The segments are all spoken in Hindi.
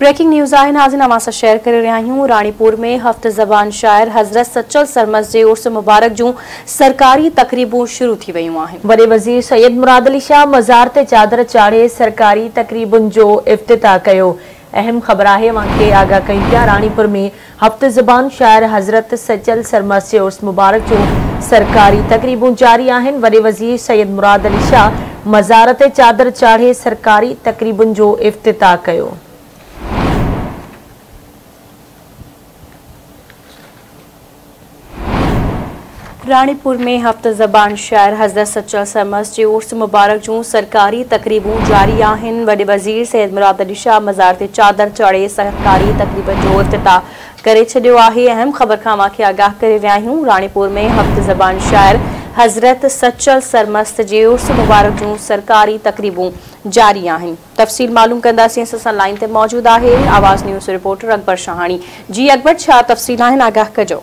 ब्रेकिंग न्यूज़ आहे नाज़िन अवां सां शेयर करे रहिया आहियूं राणीपुर में हफ़्त ज़बान शाइर हज़रत सचल सरमस जे उर्स मुबारक जूं। सरकारी तक़रीबूं शुरू थी वियूं आहिनि वॾे वज़ीर सैयद मुराद अली शाह मज़ार ते चादर चाढ़े सरकारी तक़रीबुनि जो इफ़्तिताह अहम ख़बर आहे अव्हांखे आगाह कयूं पिया राणीपुर में हफ़्त ज़बान शाइर हज़रत सचल सरमस जे उर्स मुबारक जूं। सरकारी तक़रीबूं जारी आहिनि। वॾे वज़ीर सैयद मुराद अली शाह मज़ार ते चादर चाढ़े सरकारी तक़रीबुनि जो इफ़्तिताह राणीपुर में हफ़्त ज़बान शाइर हज़रत सच्चा सरमस जे उर्स मुबारक जूं सरकारी तक़रीबूं जारी आहिनि। वॾे वज़ीर सैद मुराद अली शाह मज़ार ते चादर चाढ़े सरकारी तक़रीबनि जो इफ़्तिताह करे अहम ख़बर खां अव्हांखे आगाह करे रहिया आहियूं राणीपुर में हफ़्त ज़बान शाइर हज़रत सचल सरमस्त जे उर्स मुबारक जूं सरकारी तक़रीबूं जारी आहिनि। तफ़सील मालूम कंदासीं लाइन ते मौजूदु आहे। आवाज़ न्यूज़ रिपोर्टर अकबर शाहाणी। जी, अकबर, छा तफ़सील आगाह कजो।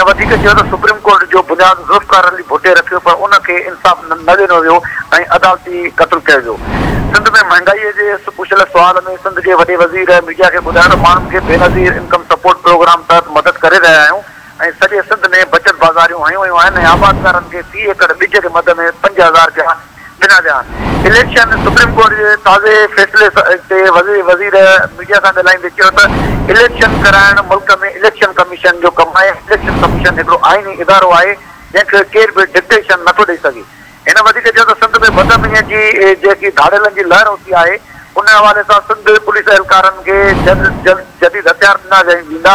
त सुप्रीम कोर्ट जो बुनियादु ज़ुल्फकार अली भुटे रखियो पर उनखे इंसाफ़ न ॾिनो वियो अदालती क़तलु कयो वियो सिंध में महांगाईअ जे पुछियल सुवाल में सिंध जे वॾे वज़ीर मीडिया खे ॿुधाइण, माण्हुनि खे बेनज़ीर इनकम सपोर्ट प्रोग्राम तहत मदद करे रहिया आहियूं। ऐं सॼे सिंध में बचत बाज़ारियूं हयूं वयूं आहिनि, ऐं आबादकारनि खे फ़ी एकड़ ॿिज जे मद में पंज हज़ार रुपया विया आहिनि इलेक्शन सुप्रीम कोर्ट जे ताज़े फ़ैसिले ते वज़ीर मीडिया सां ॻाल्हाईंदे इलेक्शन कराइण मुल्क में इलेक्शन कमीशन जो कमु आहे। इलेक्शन कमीशन हिकिड़ो आइनी इदारो आहे, जंहिंखे केर बि डिक्टेशन नथो ॾेई सघे। हिन वधीक चयो त सिंध जी जेकी जी लहर उथी आहे, उन हवाले सां सिंध पुलिस एहलकारनि खे जदीद हथियार ॾिना वेंदा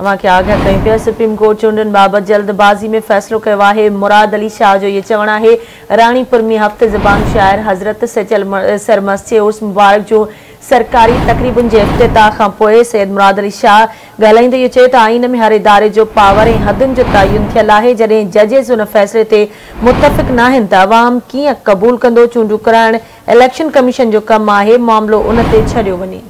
कयूं पिया सुप्रीम कोर्ट चूंडनि बाबति जल्दबाज़ी में फ़ैसिलो कयो आहे मुराद अली शाह जो इहो चवणु आहे राणीपुर में हफ़्त ज़बान शाइर हज़रत सचल सरमस जे उर्स मुबारक जो सरकारी तक़रीबुनि जे इफ़्तिताह खां पोइ सैद मुराद अली शाह ॻाल्हाईंदे इहो चयो त आइन में हर इदारे जो पावर ऐं हदुनि जो तयन थियल आहे, जॾहिं जजिस उन फ़ैसिले ते मुतफ़िक़ न आहिनि त अवाम कीअं क़बूल कंदो चूंडूं कराइण? इलेक्शन कमीशन जो कमु आहे, मामिलो उन ते छॾियो वञे।